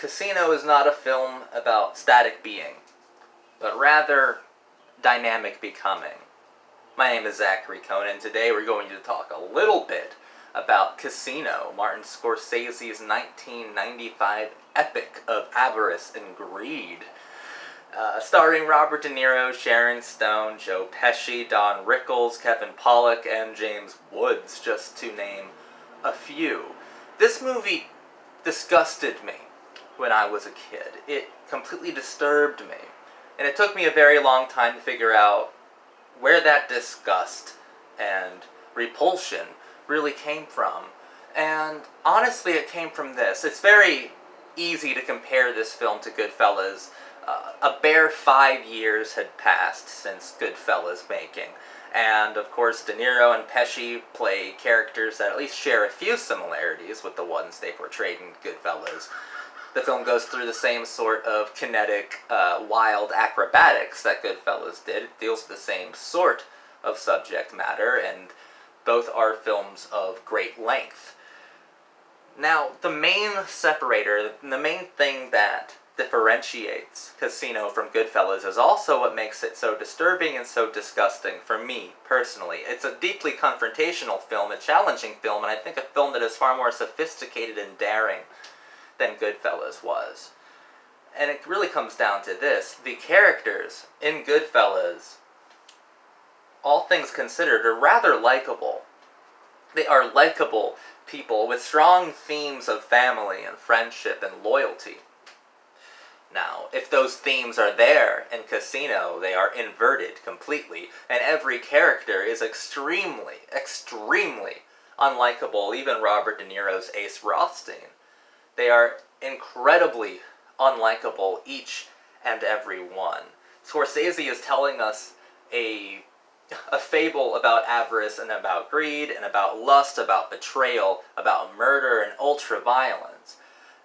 Casino is not a film about static being, but rather dynamic becoming. My name is Zachary Cohn, and today we're going to talk a little bit about Casino, Martin Scorsese's 1995 epic of avarice and greed. Uh, starring Robert De Niro, Sharon Stone, Joe Pesci, Don Rickles, Kevin Pollak, and James Woods, just to name a few. This movie disgusted me when I was a kid. It completely disturbed me. And it took me a very long time to figure out where that disgust and repulsion really came from. And honestly, it came from this. It's very easy to compare this film to Goodfellas. Uh, a bare five years had passed since Goodfellas making. And of course, De Niro and Pesci play characters that at least share a few similarities with the ones they portrayed in Goodfellas. The film goes through the same sort of kinetic, uh, wild acrobatics that Goodfellas did. It deals with the same sort of subject matter, and both are films of great length. Now, the main separator, the main thing that differentiates Casino from Goodfellas is also what makes it so disturbing and so disgusting for me, personally. It's a deeply confrontational film, a challenging film, and I think a film that is far more sophisticated and daring than Goodfellas was. And it really comes down to this. The characters in Goodfellas, all things considered, are rather likable. They are likable people with strong themes of family and friendship and loyalty. Now, if those themes are there in Casino, they are inverted completely, and every character is extremely, extremely unlikable, even Robert De Niro's Ace Rothstein. They are incredibly unlikable, each and every one. Scorsese is telling us a a fable about avarice and about greed and about lust, about betrayal, about murder and ultra violence.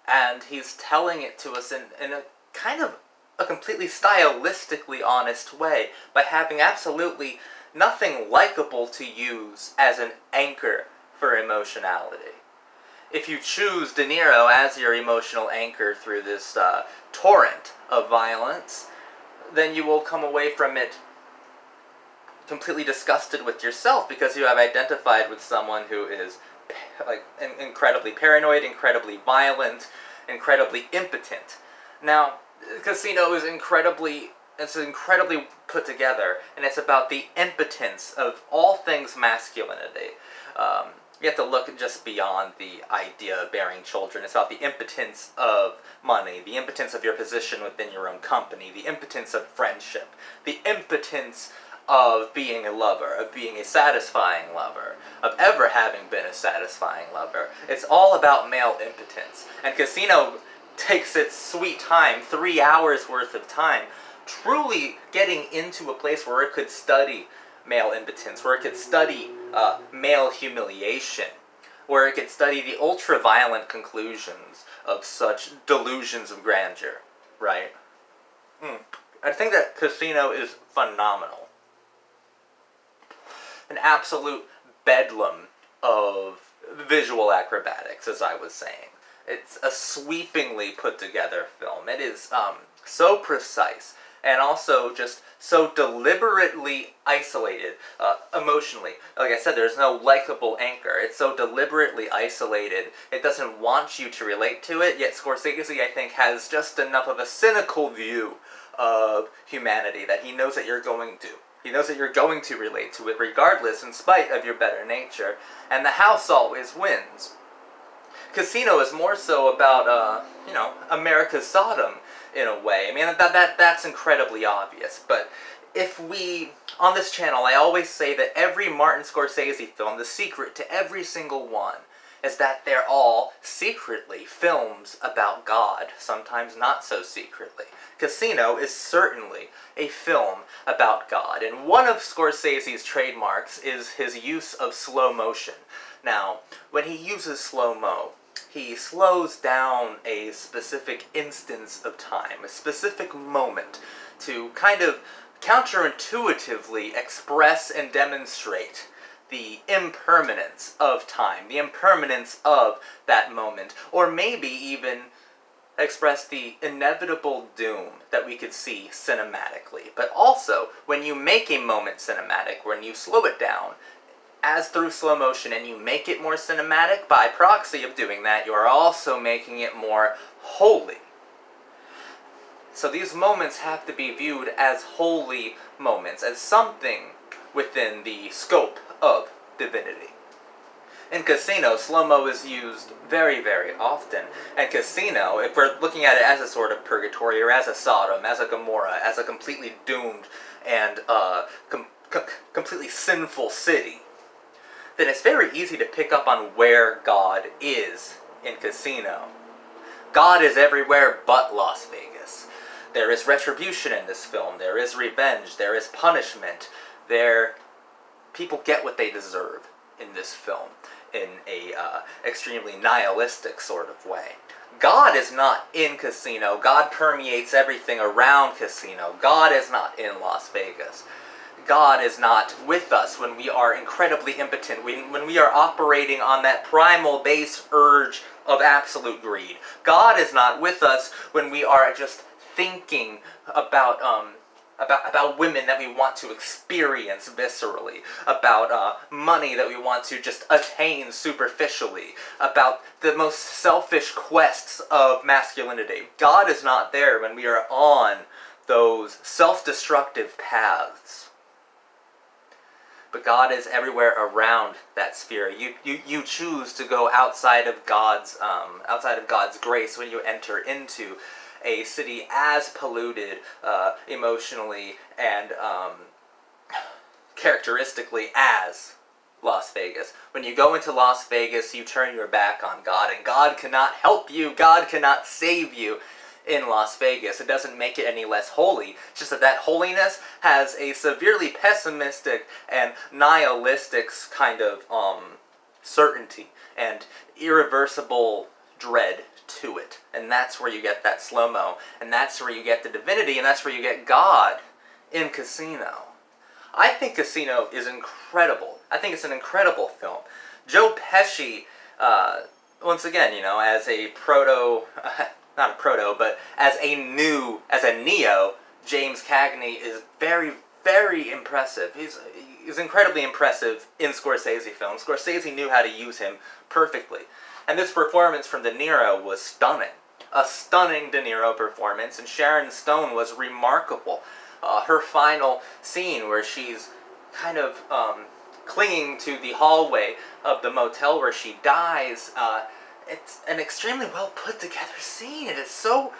And he's telling it to us in, in a kind of a completely stylistically honest way by having absolutely nothing likable to use as an anchor for emotionality. If you choose De Niro as your emotional anchor through this uh, torrent of violence, then you will come away from it completely disgusted with yourself because you have identified with someone who is like incredibly paranoid, incredibly violent, incredibly impotent. Now, Casino is incredibly it's incredibly put together, and it's about the impotence of all things masculinity. Um, you have to look just beyond the idea of bearing children. It's about the impotence of money, the impotence of your position within your own company, the impotence of friendship, the impotence of being a lover, of being a satisfying lover, of ever having been a satisfying lover. It's all about male impotence. And Casino takes its sweet time, three hours worth of time, truly getting into a place where it could study male impotence, where it could study uh, male humiliation, where it could study the ultra-violent conclusions of such delusions of grandeur, right? Mm. I think that Casino is phenomenal an absolute bedlam of visual acrobatics, as I was saying. It's a sweepingly put together film. It is um, so precise and also just so deliberately isolated uh, emotionally. Like I said, there's no likable anchor. It's so deliberately isolated. It doesn't want you to relate to it, yet Scorsese, I think, has just enough of a cynical view of humanity that he knows that you're going to. He knows that you're going to relate to it regardless, in spite of your better nature. And the house always wins. Casino is more so about, uh, you know, America's Sodom in a way. I mean, that, that that's incredibly obvious. But if we, on this channel, I always say that every Martin Scorsese film, the secret to every single one, is that they're all secretly films about God, sometimes not so secretly. Casino is certainly a film about God, and one of Scorsese's trademarks is his use of slow motion. Now, when he uses slow-mo, he slows down a specific instance of time, a specific moment, to kind of counterintuitively express and demonstrate the impermanence of time, the impermanence of that moment, or maybe even express the inevitable doom that we could see cinematically. But also, when you make a moment cinematic, when you slow it down, as through slow motion, and you make it more cinematic, by proxy of doing that, you are also making it more holy. So these moments have to be viewed as holy moments, as something within the scope of divinity. In Casino, slow-mo is used very, very often. And Casino, if we're looking at it as a sort of purgatory, or as a Sodom, as a Gomorrah, as a completely doomed and uh, com com completely sinful city, then it's very easy to pick up on where God is in Casino. God is everywhere but Las Vegas. There is retribution in this film. There is revenge. There is punishment. There, people get what they deserve in this film in a uh, extremely nihilistic sort of way. God is not in Casino. God permeates everything around Casino. God is not in Las Vegas. God is not with us when we are incredibly impotent, when, when we are operating on that primal base urge of absolute greed. God is not with us when we are just thinking about um, about, about women that we want to experience viscerally, about uh, money that we want to just attain superficially, about the most selfish quests of masculinity. God is not there when we are on those self-destructive paths. But God is everywhere around that sphere. You, you, you choose to go outside of God's um, outside of God's grace when you enter into a city as polluted uh, emotionally and um, characteristically as Las Vegas. When you go into Las Vegas, you turn your back on God, and God cannot help you, God cannot save you in Las Vegas. It doesn't make it any less holy. It's just that that holiness has a severely pessimistic and nihilistic kind of um, certainty and irreversible dread to it. And that's where you get that slow-mo. And that's where you get the divinity, and that's where you get God in Casino. I think Casino is incredible. I think it's an incredible film. Joe Pesci, uh, once again, you know, as a proto, not a proto, but as a new, as a Neo, James Cagney is very, very impressive. He's, he's incredibly impressive in Scorsese films. Scorsese knew how to use him perfectly. And this performance from De Niro was stunning. A stunning De Niro performance, and Sharon Stone was remarkable. Uh, her final scene where she's kind of um, clinging to the hallway of the motel where she dies, uh, it's an extremely well put together scene. It is so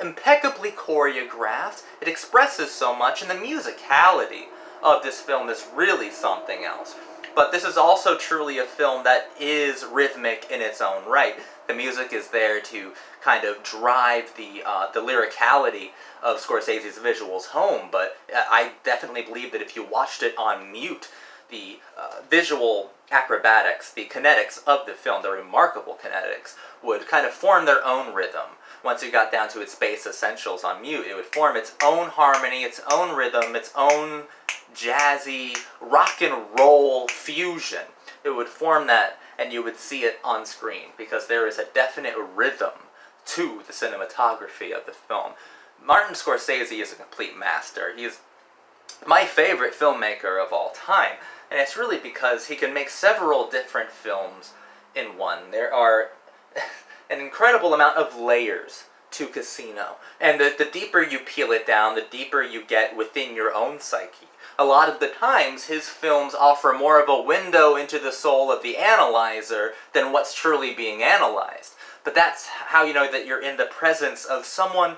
impeccably choreographed. It expresses so much, and the musicality of this film is really something else. But this is also truly a film that is rhythmic in its own right. The music is there to kind of drive the uh, the lyricality of Scorsese's visuals home, but I definitely believe that if you watched it on mute, the uh, visual acrobatics, the kinetics of the film, the remarkable kinetics, would kind of form their own rhythm. Once you got down to its base essentials on mute, it would form its own harmony, its own rhythm, its own jazzy, rock and roll fusion. It would form that and you would see it on screen because there is a definite rhythm to the cinematography of the film. Martin Scorsese is a complete master. He is my favorite filmmaker of all time, and it's really because he can make several different films in one. There are an incredible amount of layers to Casino, and the, the deeper you peel it down, the deeper you get within your own psyche a lot of the times his films offer more of a window into the soul of the analyzer than what's truly being analyzed. But that's how you know that you're in the presence of someone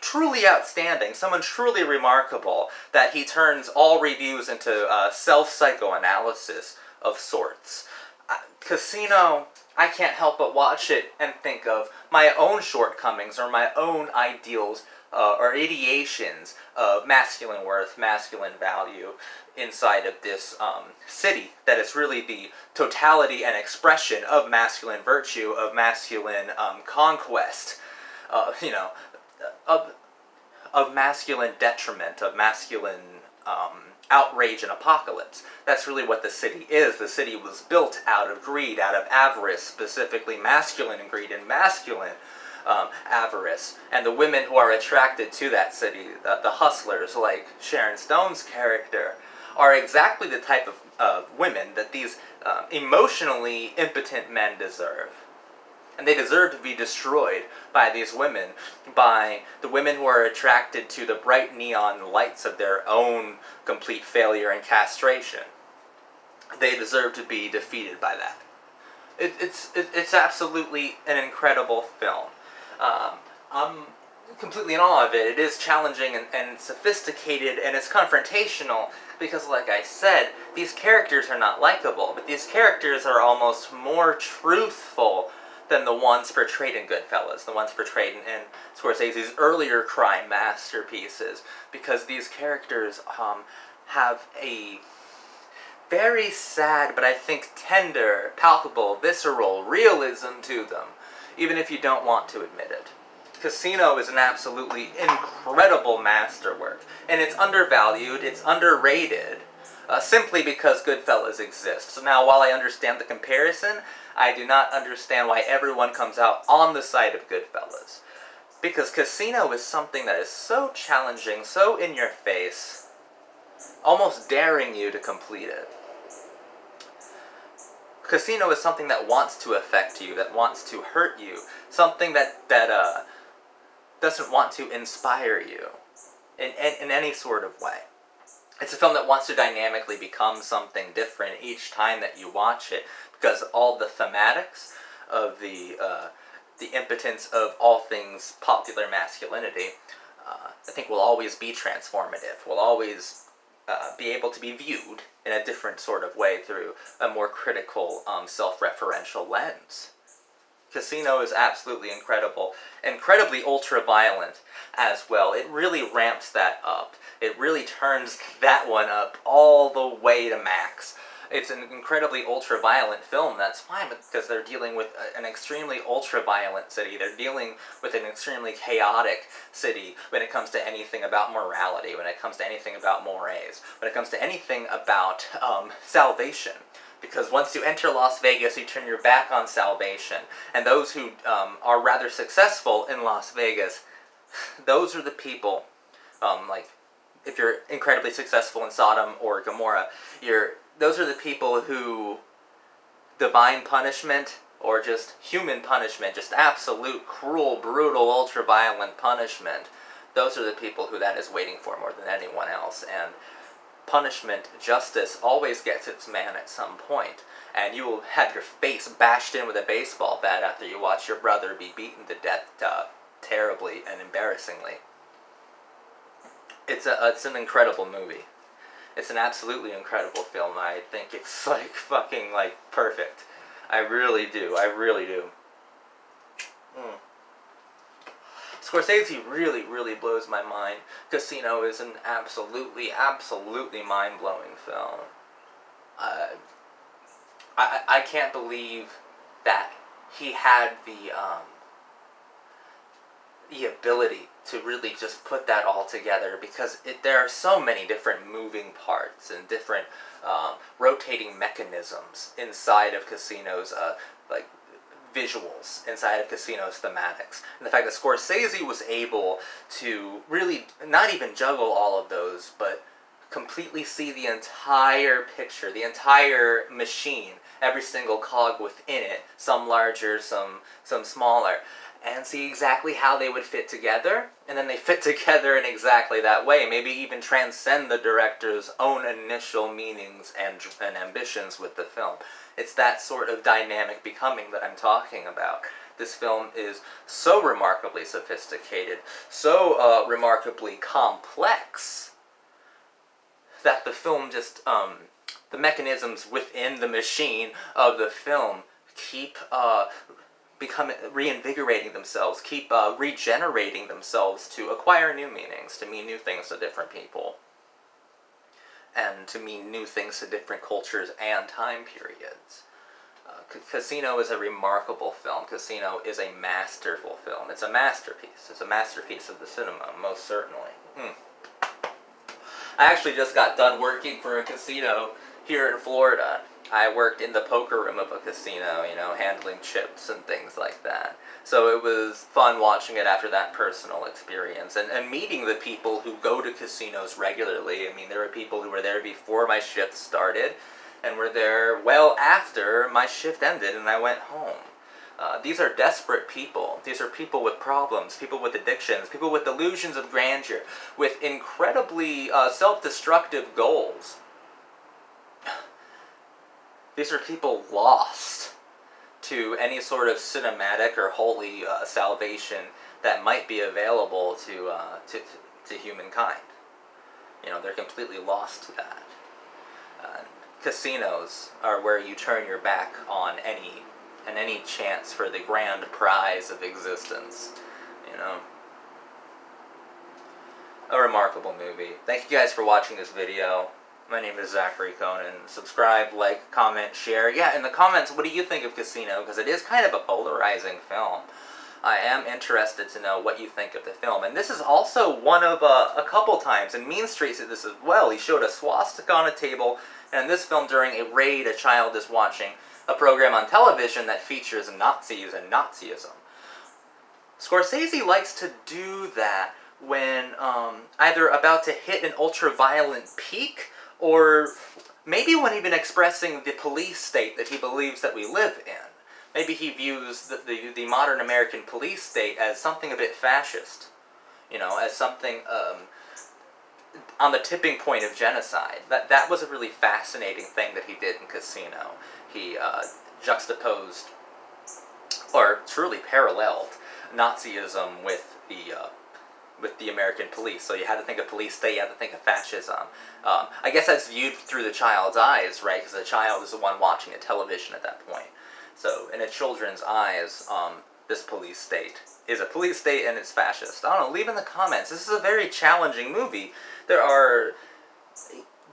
truly outstanding, someone truly remarkable, that he turns all reviews into uh, self-psychoanalysis of sorts. Uh, Casino, I can't help but watch it and think of my own shortcomings or my own ideals uh, or ideations of masculine worth, masculine value inside of this um, city. That is really the totality and expression of masculine virtue, of masculine um, conquest, uh, you know, of, of masculine detriment, of masculine um, outrage and apocalypse. That's really what the city is. The city was built out of greed, out of avarice, specifically masculine greed and masculine um, avarice. And the women who are attracted to that city, the, the hustlers like Sharon Stone's character, are exactly the type of uh, women that these uh, emotionally impotent men deserve. And they deserve to be destroyed by these women, by the women who are attracted to the bright neon lights of their own complete failure and castration. They deserve to be defeated by that. It, it's it, it's absolutely an incredible film. Um, I'm completely in awe of it. It is challenging and, and sophisticated and it's confrontational because, like I said, these characters are not likable, but these characters are almost more truthful than the ones portrayed in Goodfellas, the ones portrayed in, in Scorsese's earlier crime masterpieces, because these characters um, have a very sad, but I think tender, palpable, visceral realism to them, even if you don't want to admit it. Casino is an absolutely incredible masterwork, and it's undervalued, it's underrated, uh, simply because Goodfellas exists. So now, while I understand the comparison, I do not understand why everyone comes out on the side of Goodfellas. Because Casino is something that is so challenging, so in your face, almost daring you to complete it. Casino is something that wants to affect you, that wants to hurt you, something that, that uh, doesn't want to inspire you in, in, in any sort of way. It's a film that wants to dynamically become something different each time that you watch it because all the thematics of the uh, the impotence of all things popular masculinity, uh, I think will always be transformative. Will always uh, be able to be viewed in a different sort of way through a more critical, um, self-referential lens. Casino is absolutely incredible, incredibly ultra-violent as well. It really ramps that up. It really turns that one up all the way to max. It's an incredibly ultra-violent film, that's fine, because they're dealing with an extremely ultra-violent city. They're dealing with an extremely chaotic city when it comes to anything about morality, when it comes to anything about mores, when it comes to anything about um, salvation because once you enter Las Vegas, you turn your back on salvation. And those who um, are rather successful in Las Vegas, those are the people, um, like, if you're incredibly successful in Sodom or Gomorrah, you're, those are the people who divine punishment or just human punishment, just absolute, cruel, brutal, ultra-violent punishment, those are the people who that is waiting for more than anyone else. And punishment, justice, always gets its man at some point, and you will have your face bashed in with a baseball bat after you watch your brother be beaten to death uh, terribly and embarrassingly. It's a it's an incredible movie. It's an absolutely incredible film. I think it's like fucking like perfect. I really do. I really do. Mm. Scorsese really, really blows my mind. Casino is an absolutely, absolutely mind-blowing film. Uh, I, I can't believe that he had the, um, the ability to really just put that all together because it, there are so many different moving parts and different um, rotating mechanisms inside of Casino's uh, like visuals inside of Casino's thematics. And the fact that Scorsese was able to really not even juggle all of those, but completely see the entire picture, the entire machine, every single cog within it, some larger, some some smaller, and see exactly how they would fit together, and then they fit together in exactly that way, maybe even transcend the director's own initial meanings and, and ambitions with the film. It's that sort of dynamic becoming that I'm talking about. This film is so remarkably sophisticated, so uh, remarkably complex, that the film just, um, the mechanisms within the machine of the film keep uh, become reinvigorating themselves, keep uh, regenerating themselves to acquire new meanings, to mean new things to different people, and to mean new things to different cultures and time periods. Uh, Casino is a remarkable film. Casino is a masterful film. It's a masterpiece. It's a masterpiece of the cinema, most certainly. Mm. I actually just got done working for a casino here in Florida, I worked in the poker room of a casino, you know, handling chips and things like that. So it was fun watching it after that personal experience and, and meeting the people who go to casinos regularly. I mean, there were people who were there before my shift started and were there well after my shift ended and I went home. Uh, these are desperate people. These are people with problems, people with addictions, people with delusions of grandeur, with incredibly uh, self-destructive goals. These are people lost to any sort of cinematic or holy uh, salvation that might be available to, uh, to, to humankind. You know, they're completely lost to that. Uh, casinos are where you turn your back on any and any chance for the grand prize of existence. You know. A remarkable movie. Thank you guys for watching this video. My name is Zachary Conan. Subscribe, like, comment, share. Yeah, in the comments, what do you think of Casino? Because it is kind of a polarizing film. I am interested to know what you think of the film. And this is also one of uh, a couple times, and Mean Streets did this as well. He showed a swastika on a table, and in this film, during a raid, a child is watching a program on television that features Nazis and Nazism. Scorsese likes to do that when um, either about to hit an ultra-violent peak or maybe when even expressing the police state that he believes that we live in. Maybe he views the, the, the modern American police state as something a bit fascist, you know, as something um, on the tipping point of genocide. That, that was a really fascinating thing that he did in Casino. He uh, juxtaposed, or truly paralleled, Nazism with the uh, with the American police. So you had to think of police state, you had to think of fascism. Um, I guess that's viewed through the child's eyes, right? Because the child is the one watching a television at that point. So in a children's eyes, um, this police state is a police state and it's fascist. I don't know, leave in the comments. This is a very challenging movie. There are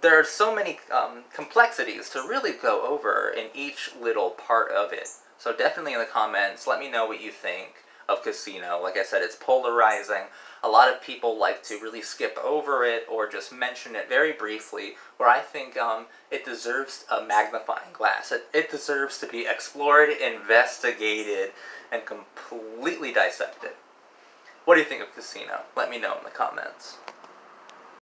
there are so many um, complexities to really go over in each little part of it. So definitely in the comments, let me know what you think of Casino. Like I said, it's polarizing. A lot of people like to really skip over it or just mention it very briefly, where I think um, it deserves a magnifying glass. It, it deserves to be explored, investigated, and completely dissected. What do you think of Casino? Let me know in the comments.